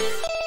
you